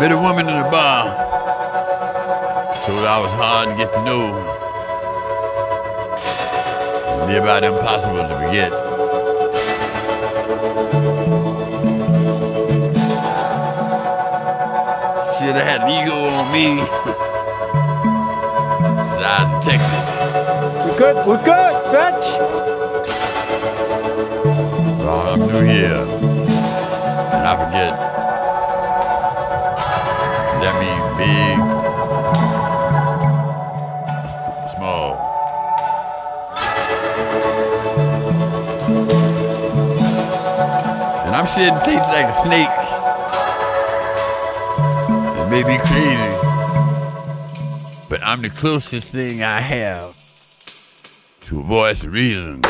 Met a woman in a bar. Told I was hard to get to know. About impossible to forget. Should have had an ego on me. Size of Texas. We're good. We're good. Stretch. Oh, I'm new here. And I forget. That means big, small. And I'm sitting tastes like a snake. May be crazy. But I'm the closest thing I have to a voice of reason.